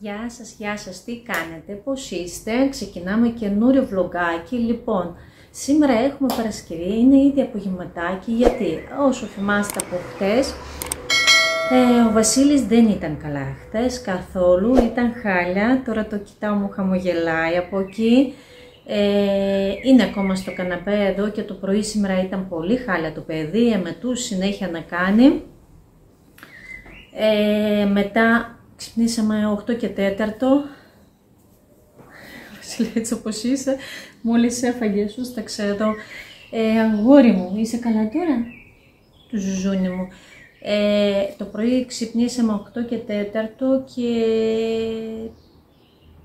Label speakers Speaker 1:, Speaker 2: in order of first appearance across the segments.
Speaker 1: Γεια σας, γεια σας, τι κάνετε, πώς είστε, ξεκινάμε καινούριο βλογκάκι, λοιπόν, σήμερα έχουμε Παρασκευή, είναι ήδη απογευματάκι, γιατί όσο θυμάστε από χτες, ε, ο Βασίλης δεν ήταν καλά χτες καθόλου, ήταν χάλια, τώρα το κοιτάω μου χαμογελάει από εκεί, ε, είναι ακόμα στο καναπέ εδώ και το πρωί σήμερα ήταν πολύ χάλια το παιδί, εμετούς συνέχεια να κάνει. Ε, μετά ξυπνήσαμε 8 και 4. Βασίλη, έτσι όπως είσαι, μόλις έφαγε, σου τα ξέρω. Ε, αγόρι μου, είσαι καλά τώρα, του ζουζούνι μου. Ε, το πρωί ξυπνήσαμε 8 και 4 και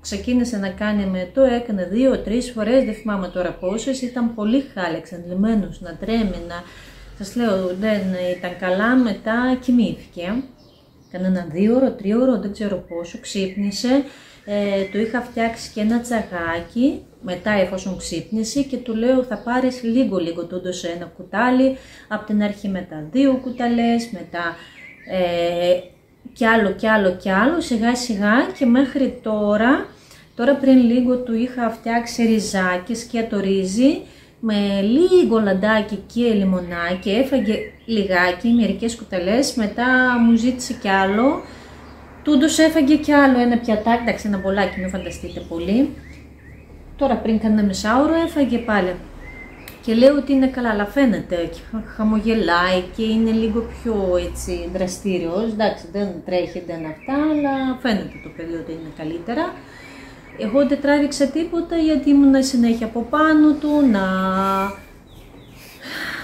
Speaker 1: ξεκίνησε να κάνει με το, έκανε δύο-τρεις φορές, δεν θυμάμαι τώρα πόσες, ήταν πολύ χάλια, εξαντλημένος, να τρέμει, να... Σας λέω, δεν ήταν καλά, μετά κοιμήθηκε κανένα δύο ώρο, τρία ώρο, δεν ξέρω πόσο, ξύπνησε, ε, του είχα φτιάξει και ένα τσαγάκι, μετά εφόσον ξύπνησε και του λέω θα πάρεις λίγο λίγο, του έδωσε ένα κουτάλι, από την αρχή μετά δύο κουταλές, μετά ε, κι άλλο κι άλλο κι άλλο, σιγά σιγά και μέχρι τώρα, τώρα πριν λίγο του είχα φτιάξει ριζάκι, σκέτο ρύζι, με λίγο λαντάκι και λιμονάκι, έφαγε λιγάκι, μερικές κουταλές, μετά μου ζήτησε κι άλλο, τούντος έφαγε κι άλλο ένα πιατάκι, εντάξει ένα μπολάκι, μην φανταστείτε πολύ. Τώρα πριν κανένα μισάωρο έφαγε πάλι. Και λέω ότι είναι καλά, αλλά φαίνεται, χαμογελάει και είναι λίγο πιο έτσι δραστήριος, εντάξει δεν τρέχει, δεν αυτά, αλλά φαίνεται το παιδί ότι είναι καλύτερα. Εγώ δεν τράβηξα τίποτα γιατί ήμουν συνέχεια από πάνω του, να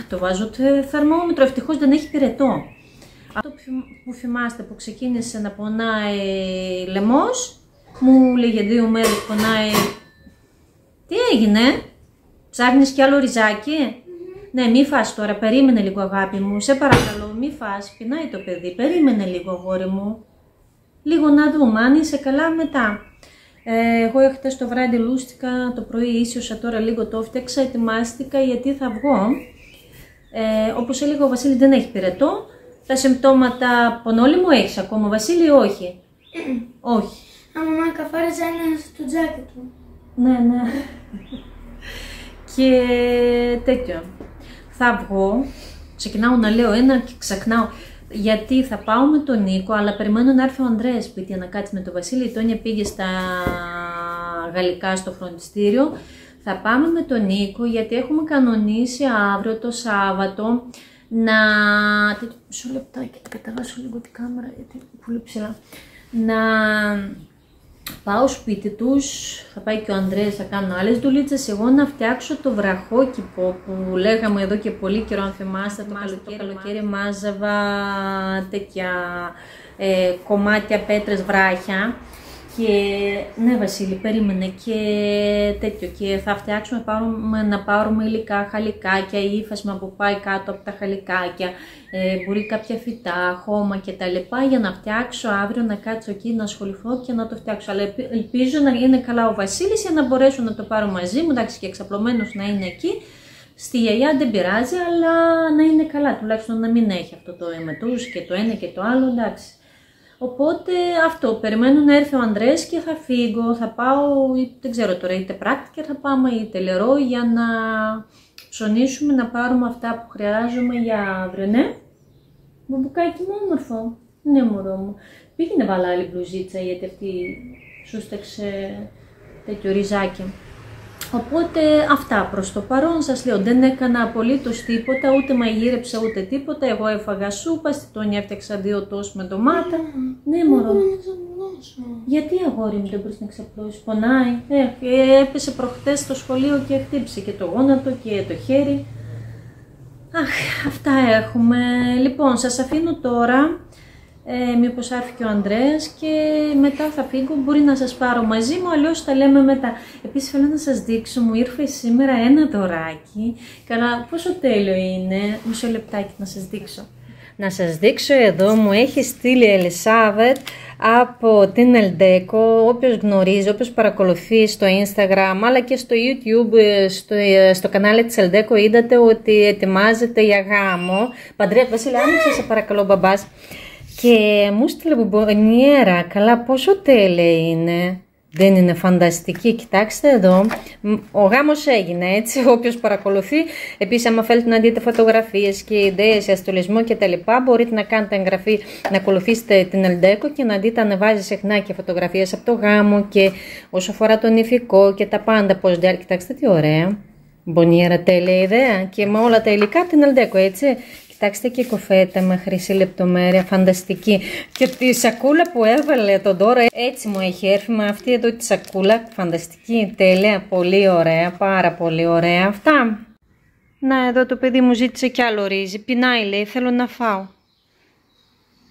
Speaker 1: το βάζω το θερμόμετρο, ευτυχώς δεν έχει πυρετό. Αυτό που θυμάστε που ξεκίνησε να πονάει λαιμός, μου λέγε δύο μέρες πονάει. Τι έγινε, ψάχνεις κι άλλο ριζάκι; Ναι, μη φας τώρα, περίμενε λίγο αγάπη μου, σε παρακαλώ, μη φας, πεινάει το παιδί, περίμενε λίγο αγόρι μου. Λίγο να δούμε, αν είσαι καλά μετά. Ε, εγώ χτε το βράδυ λούστηκα, το πρωί ίσιοσα τώρα λίγο το φτιάξα, ετοιμάστηκα γιατί θα βγω. Ε, όπως έλεγε ο Βασίλης δεν έχει πυρετό. Τα συμπτώματα πονόλη μου έχεις ακόμα, Βασίλη όχι; όχι.
Speaker 2: Άμα μάμα καφάριζε ένας στο τζάκι του.
Speaker 1: Ναι, ναι. και τέτοιο. Θα βγω, ξεκινάω να λέω ένα και ξεχνάω γιατί θα πάω με τον Νίκο, αλλά περιμένω να έρθει ο Ανδρέας σπίτι να κάτσει με τον Βασίλη. Η Τόνια πήγε στα γαλλικά στο φροντιστήριο. Θα πάμε με τον Νίκο γιατί έχουμε κανονίσει αύριο το Σάββατο να... Μισό λεπτάκι, θα κατεβάσω λίγο την κάμερα γιατί είναι πολύ ψηλά. Να πάω σπίτι τους, θα πάει και ο Ανδρέας, θα κάνω άλλες δουλίτσες, εγώ να φτιάξω το βραχόκηπο που λέγαμε εδώ και πολύ καιρό, αν θυμάστε, το καλοκαίρι, το καλοκαίρι μάζαβα τέτοια ε, κομμάτια πέτρες βράχια και ναι Βασίλη, περίμενε και τέτοιο και θα φτιάξουμε πάρουμε, να πάρουμε υλικά, χαλικάκια, ύφασμα που πάει κάτω από τα χαλικάκια, ε, μπορεί κάποια φυτά, χώμα κτλ. για να φτιάξω αύριο να κάτσω εκεί να ασχοληθώ και να το φτιάξω. Αλλά ελπίζω να είναι καλά ο Βασίλης για να μπορέσω να το πάρω μαζί μου, εντάξει και εξαπλωμένος να είναι εκεί. Στη γιαγιά δεν πειράζει, αλλά να είναι καλά, τουλάχιστον να μην έχει αυτό το εμετούς και το ένα και το άλλο, εντάξει. Οπότε αυτό, περιμένω να έρθει ο Ανδρέας και θα φύγω, θα πάω, δεν ξέρω τώρα, είτε Praktiker θα πάμε είτε Leroy για να ψωνίσουμε, να πάρουμε αυτά που χρειάζομαι για αύριο, ναι. Μπουμπουκάκι μου όμορφο, ναι μωρό μου. Πήγαινε βάλα άλλη μπλουζίτσα γιατί αυτή σου στέξε τέτοιο ριζάκι. Οπότε αυτά προς το παρόν. Σας λέω δεν έκανα απολύτως τίποτα ούτε μαγείρεψα ούτε τίποτα. Εγώ έφαγα σούπα, στη τόνια έφτιαξα δύο τός με ντομάτα. Ναι μωρό. Γιατί αγόρι μου δεν μπορείς να ξαπλώσεις πονάει. Ε, έπεσε προχτές στο σχολείο και χτύπησε και το γόνατο και το χέρι. Αχ, αυτά έχουμε. Λοιπόν, σας αφήνω τώρα ε, μήπως έρθει και ο Ανδρέας και μετά θα φύγω, μπορεί να σας πάρω μαζί μου, αλλιώς τα λέμε μετά. Επίσης θέλω να σας δείξω, μου ήρθε σήμερα ένα δωράκι, καλά πόσο τέλειο είναι, μισό λεπτάκι να σας δείξω. Να σας δείξω εδώ, μου έχει στείλει η Ελισάβετ από την Ελντέκο, όποιος γνωρίζει, όποιος παρακολουθεί στο Instagram αλλά και στο YouTube, στο, στο κανάλι της Ελντέκο είδατε ότι ετοιμάζεται για γάμο. Παντρέ, Βασίλη, άνοιξε σε παρακαλώ μπαμπάς Και μου στείλε μπομπονιέρα, καλά πόσο τέλεια είναι. Δεν είναι φανταστική. Κοιτάξτε εδώ. Ο γάμος έγινε έτσι. Όποιος παρακολουθεί. Επίσης, άμα θέλετε να δείτε φωτογραφίες και ιδέες για στολισμό κτλ., μπορείτε να κάνετε εγγραφή, να ακολουθήσετε την Ελντέκο και να δείτε ανεβάζει συχνά και φωτογραφίες από το γάμο και όσο αφορά τον ηθικό και τα πάντα. Πώς διάρκεια. Κοιτάξτε τι ωραία. Μπονιέρα τέλεια ιδέα. Και με όλα τα υλικά την Ελντέκο, έτσι. Κοιτάξτε και η κοφέτα με χρυσή λεπτομέρεια, φανταστική. Και τη σακούλα που έβαλε τον τώρα, έτσι μου έχει έρθει με αυτή εδώ τη σακούλα. Φανταστική, τέλεια, πολύ ωραία, πάρα πολύ ωραία. Αυτά. Να, εδώ το παιδί μου ζήτησε κι άλλο ρύζι. Πεινάει, λέει, θέλω να φάω.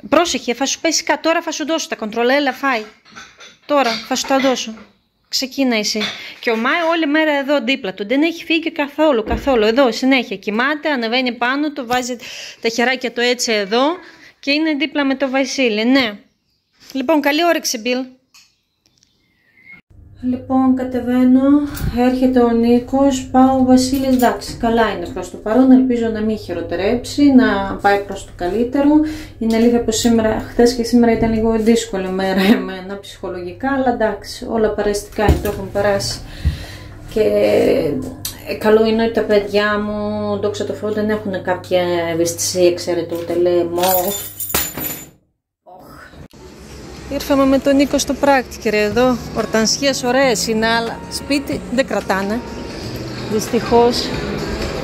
Speaker 1: Πρόσεχε, θα σου πέσει κάτω, τώρα θα σου δώσω τα κοντρολέλα, φάει. Τώρα θα σου τα δώσω. Ξεκίνα εσύ. Και ο Μάη όλη μέρα εδώ δίπλα του. Δεν έχει φύγει καθόλου, καθόλου. Εδώ συνέχεια κοιμάται, ανεβαίνει πάνω του, βάζει τα χεράκια του έτσι εδώ και είναι δίπλα με το Βασίλη. Ναι. Λοιπόν, καλή όρεξη, Μπιλ. Λοιπόν, κατεβαίνω, έρχεται ο Νίκος, πάω ο Βασίλης, εντάξει, καλά είναι προς το παρόν, ελπίζω να μην χειροτερέψει, να πάει προς το καλύτερο. Είναι αλήθεια πως σήμερα, χθες και σήμερα ήταν λίγο δύσκολη μέρα εμένα ψυχολογικά, αλλά εντάξει, όλα παραστικά το έχουν περάσει. Και ε, καλό είναι ότι τα παιδιά μου, δόξα τω Θεώ, δεν έχουν κάποια ευαισθησία, ξέρετε, ούτε λαιμό, Ήρθαμε με τον Νίκο στο πράκτικερ εδώ. Ορτανσιές ωραίες είναι, αλλά σπίτι δεν κρατάνε. Δυστυχώς.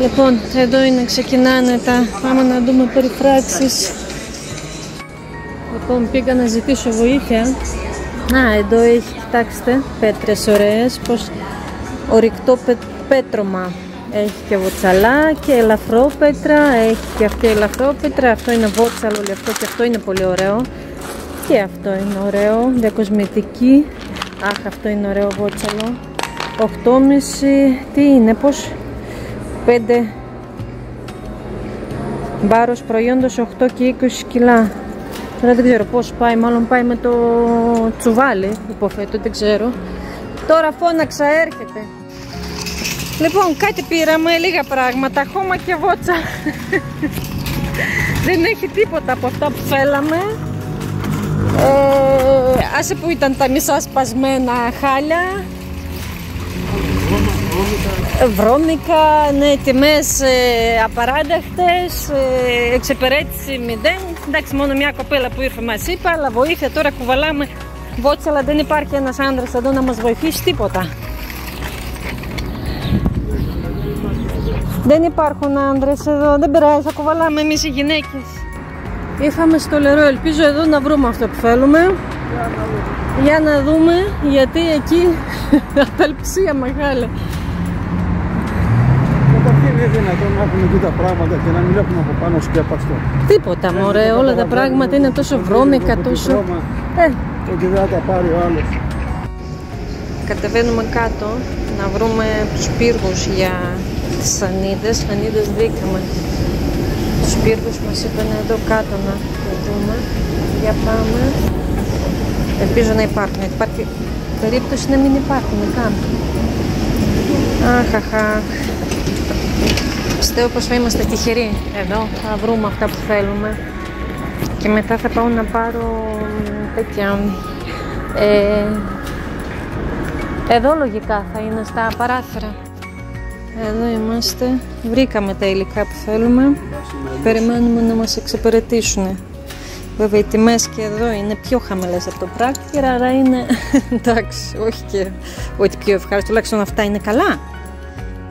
Speaker 1: Λοιπόν, εδώ είναι, ξεκινάνε τα... Πάμε να δούμε περιφράξεις. Λοιπόν, πήγα να ζητήσω βοήθεια. Α, εδώ έχει, κοιτάξτε, πέτρες ωραίες, πως ορυκτό πέτρωμα. Έχει και βοτσαλά και ελαφρό πέτρα, έχει και αυτή ελαφρό πέτρα, αυτό είναι βότσαλο, όλο αυτό και αυτό είναι πολύ ωραίο. Και αυτό είναι ωραίο, διακοσμητική. Αχ, αυτό είναι ωραίο βότσαλο. 8,5, τι είναι, πώς, 5 μπάρος προϊόντος 8 και 20 κιλά. Τώρα δεν ξέρω πώς πάει, μάλλον πάει με το τσουβάλι, υποθέτω, δεν ξέρω. Τώρα φώναξα, έρχεται. Λοιπόν, κάτι πήραμε, λίγα πράγματα, χώμα και βότσα. δεν έχει τίποτα από αυτά που θέλαμε. Ε, άσε που ήταν τα μισά σπασμένα χάλια. Βρώμικα, ναι, τιμές ε, απαράδεκτες, ε, εξυπηρέτηση μηδέν. Εντάξει, μόνο μια κοπέλα που ήρθε μας είπε, αλλά βοήθεια τώρα κουβαλάμε βότσα, αλλά δεν υπάρχει ένας άντρας εδώ να μας βοηθήσει τίποτα. Δεν υπάρχουν άντρες εδώ, δεν πειράζει, θα κουβαλάμε εμείς οι γυναίκες. Ήρθαμε στο λερό, ελπίζω εδώ να βρούμε αυτό που θέλουμε. Για να δούμε, γιατί εκεί απελψία μεγάλη.
Speaker 3: Καταρχήν είναι δυνατόν να έχουμε εκεί τα πράγματα και να μην έχουμε από πάνω σκέπαστο.
Speaker 1: Τίποτα μωρέ, όλα τα πράγματα είναι τόσο βρώμικα, τόσο...
Speaker 3: Ε. Και δεν θα τα πάρει ο άλλος.
Speaker 1: Κατεβαίνουμε κάτω να βρούμε τους πύργους για τις σανίδες. Σανίδες βρήκαμε τους πύργους μας είπαν εδώ κάτω να το δούμε. Για πάμε. Ελπίζω να υπάρχουν. Υπάρχει περίπτωση να μην υπάρχουν καν. Αχ, αχ, αχ. Πιστεύω πως θα είμαστε τυχεροί εδώ. Θα βρούμε αυτά που θέλουμε. Και μετά θα πάω να πάρω τέτοια... Ε, εδώ λογικά θα είναι στα παράθυρα. Εδώ είμαστε. Βρήκαμε τα υλικά που θέλουμε. Περιμένουμε να μας εξυπηρετήσουν. Βέβαια οι τιμές και εδώ είναι πιο χαμηλές από το πράκτηρα, άρα είναι εντάξει, όχι και ότι πιο ευχάριστο, τουλάχιστον αυτά είναι καλά.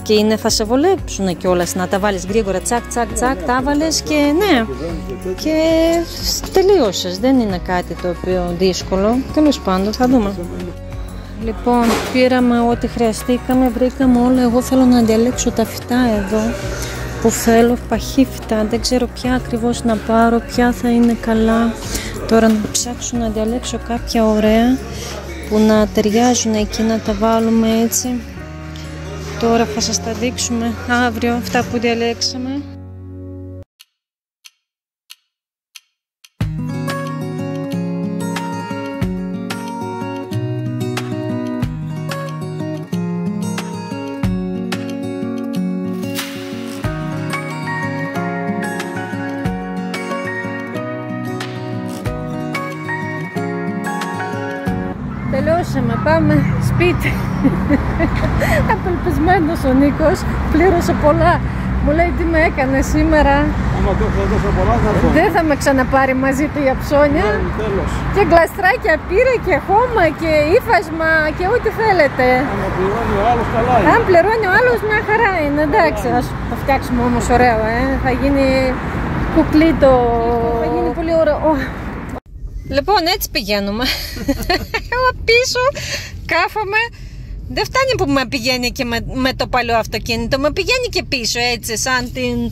Speaker 1: Και είναι, θα σε βολέψουν κιόλας να τα βάλεις γρήγορα, τσακ, τσακ, τσακ, τα βάλες και ναι. Και τελείωσες, δεν είναι κάτι το οποίο δύσκολο. Τέλος πάντων, θα δούμε. Λοιπόν, πήραμε ό,τι χρειαστήκαμε, βρήκαμε όλα. Εγώ θέλω να διαλέξω τα φυτά εδώ που θέλω, παχύφυτα. Δεν ξέρω ποια ακριβώς να πάρω, ποια θα είναι καλά. Τώρα να ψάξω να διαλέξω κάποια ωραία που να ταιριάζουν εκεί, να τα βάλουμε έτσι. Τώρα θα σας τα δείξουμε αύριο αυτά που διαλέξαμε. Πάμε σπίτι. Απελπισμένος ο Νίκος, πλήρωσε πολλά. Μου λέει τι με έκανε σήμερα;
Speaker 3: Άμα το έχω τόσο πολλά θα έρθω.
Speaker 1: Δεν θα με ξαναπάρει μαζί του για ψώνια.
Speaker 3: Ναι, τέλος.
Speaker 1: Και γλαστράκια πήρε και χώμα και ύφασμα και ό,τι θέλετε.
Speaker 3: Άμα πληρώνει ο άλλος καλά είναι.
Speaker 1: Αν πληρώνει ο άλλος μια χαρά είναι. Εντάξει, ας το φτιάξουμε όμως ωραίο, ε. Θα γίνει κουκλί το... Θα γίνει πολύ ωραίο. Ω. Λοιπόν, έτσι πηγαίνουμε. Εγώ πίσω κάθομαι. Δεν φτάνει που με πηγαίνει και με, με το παλιό αυτοκίνητο, με πηγαίνει και πίσω έτσι, σαν την.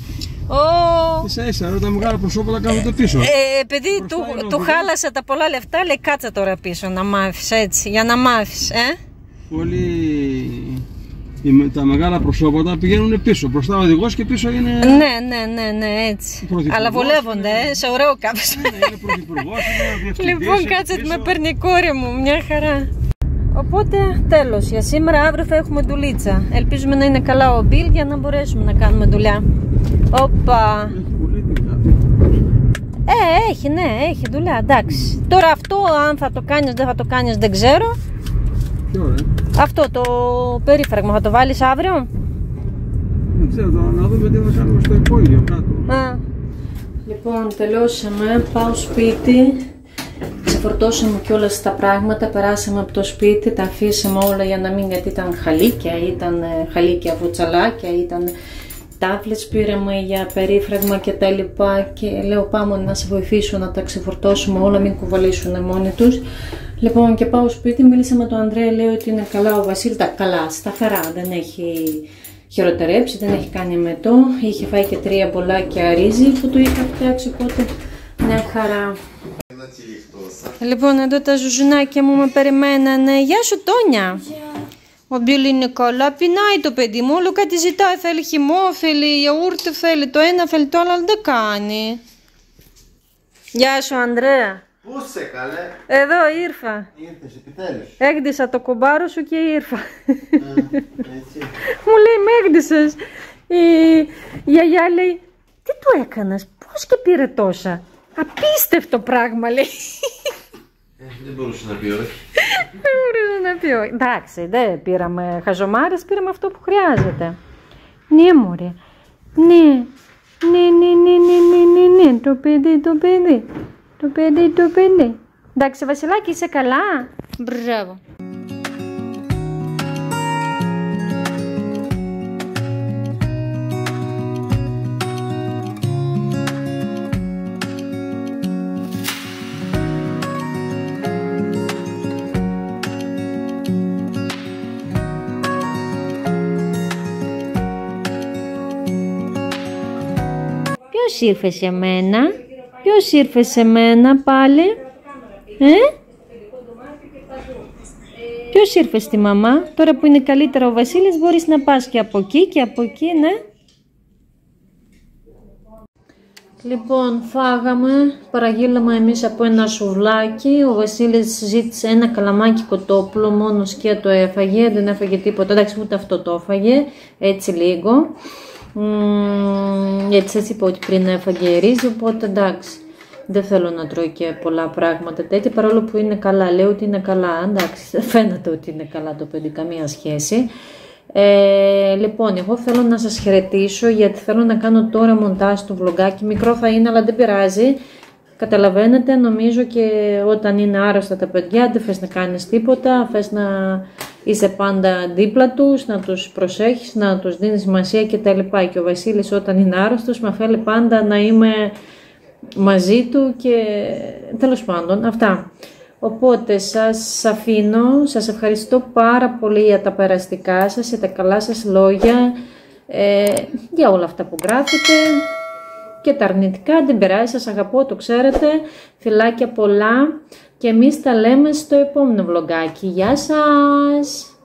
Speaker 1: Ω,
Speaker 3: Ίσα ίσα, ρε, τα μεγάλα προσώπα κάθονται πίσω.
Speaker 1: ε, επειδή
Speaker 3: Μπροστά
Speaker 1: του,
Speaker 3: είναι ο
Speaker 1: του
Speaker 3: παιδί.
Speaker 1: χάλασε τα πολλά λεφτά, λέει κάτσε τώρα πίσω να μάθεις έτσι, για να μάθεις, ε.
Speaker 3: Όλοι οι με- τα μεγάλα προσώπα πηγαίνουν πίσω. Μπροστά ο οδηγός και πίσω είναι,
Speaker 1: Ναι, ναι, ναι, ναι, έτσι.
Speaker 3: Πρωθυπουργός
Speaker 1: Αλλά βολεύονται, ε, σε ωραίο κάπως.
Speaker 3: είναι πρωθυπουργός, είναι διευθυντής.
Speaker 1: Λοιπόν,
Speaker 3: είναι
Speaker 1: κάτσε
Speaker 3: πίσω.
Speaker 1: με παίρνει η κόρη μου, μια χαρά. Οπότε, τέλος, για σήμερα αύριο θα έχουμε δουλίτσα. Ελπίζουμε να είναι καλά ο Μπιλ για να μπορέσουμε να κάνουμε δουλειά. Όπα.
Speaker 3: Έχει πολύ δουλειά.
Speaker 1: Ε, έχει, ναι, έχει δουλειά, εντάξει. Τώρα αυτό, αν θα το κάνεις, δεν θα το κάνεις, δεν ξέρω.
Speaker 3: Ποιο, ρε.
Speaker 1: Αυτό το περίφραγμα θα το βάλεις αύριο;
Speaker 3: Δεν ξέρω τώρα, να δούμε τι θα κάνουμε στο υπόγειο κάτω.
Speaker 1: Α. Λοιπόν, τελειώσαμε. Πάω σπίτι. Ξεφορτώσαμε και όλα τα πράγματα. Περάσαμε από το σπίτι. Τα αφήσαμε όλα για να μην γιατί ήταν χαλίκια. Ήταν ε, χαλίκια βουτσαλάκια. Ήταν τάβλες πήραμε για περίφραγμα και τα λοιπά και λέω πάμε να σε βοηθήσω να τα ξεφορτώσουμε όλα μην κουβαλήσουν μόνοι τους λοιπόν και πάω σπίτι μίλησα με τον Ανδρέα λέει ότι είναι καλά ο Βασίλη τα καλά σταθερά δεν έχει χειροτερέψει δεν έχει κάνει μετό είχε φάει και τρία μπολάκια ρύζι που του είχα φτιάξει οπότε μια χαρά Λοιπόν, εδώ τα ζουζουνάκια μου με περιμένανε. Γεια σου, Τόνια. Ο Μπιλ είναι καλά. Πεινάει το παιδί μου. Όλο κάτι ζητάει. Θέλει χυμό, θέλει γιαούρτι, θέλει το ένα, θέλει το άλλο, αλλά δεν κάνει. Γεια σου, Ανδρέα.
Speaker 4: Πού σε καλέ,
Speaker 1: Εδώ ήρθα.
Speaker 4: ήρθες επιτέλους.
Speaker 1: Έγδυσα το κουμπάρο σου και ήρθα.
Speaker 4: Έτσι.
Speaker 1: μου λέει, με έγδυσες. Η γιαγιά λέει, τι του έκανες, πώς και πήρε τόσα; Απίστευτο πράγμα, λέει.
Speaker 4: Ε, δεν μπορούσε να πει όχι.
Speaker 1: Δεν μπορούσα να πει όχι. Εντάξει, δεν πήραμε χαζομάρες, πήραμε αυτό που χρειάζεται. Ναι, μωρέ. Ναι. Ναι, ναι, ναι, ναι, ναι, ναι, ναι. Το παιδί, το παιδί. Το παιδί, το παιδί. Εντάξει, Βασιλάκη, είσαι καλά; Μπράβο. Ποιος ήρθε σε μένα, ποιος ήρθε σε μένα πάλι, ε; Ποιος ήρθε στη μαμά, τώρα που είναι καλύτερα ο Βασίλης μπορείς να πας και από εκεί και από εκεί, ναι. Λοιπόν, φάγαμε, παραγγείλαμε εμείς από ένα σουβλάκι, ο Βασίλης ζήτησε ένα καλαμάκι κοτόπουλο, μόνο σκία το έφαγε, δεν έφαγε τίποτα, εντάξει ούτε αυτό το έφαγε, έτσι λίγο. Μμμ, γιατί σας είπα ότι πριν έφαγε ρύζι, οπότε εντάξει. Δεν θέλω να τρώει και πολλά πράγματα τέτοια, παρόλο που είναι καλά. Λέω ότι είναι καλά, εντάξει, φαίνεται ότι είναι καλά το παιδί, καμία σχέση. Ε, λοιπόν, εγώ θέλω να σας χαιρετήσω γιατί θέλω να κάνω τώρα μοντάζ του βλογκάκι. Μικρό θα είναι, αλλά δεν πειράζει. Καταλαβαίνετε, νομίζω και όταν είναι άρρωστα τα παιδιά δεν θες να κάνεις τίποτα, θες να είσαι πάντα δίπλα τους, να τους προσέχεις, να τους δίνεις σημασία κτλ. Και ο Βασίλης όταν είναι άρρωστος με θέλει πάντα να είμαι μαζί του και τέλος πάντων αυτά. Οπότε σας αφήνω, σας ευχαριστώ πάρα πολύ για τα περαστικά σας, για τα καλά σας λόγια, ε, για όλα αυτά που γράφετε και τα αρνητικά, δεν πειράζει, σας αγαπώ, το ξέρετε, φιλάκια πολλά και εμείς τα λέμε στο επόμενο βλογκάκι. Γεια σας!